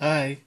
Hi.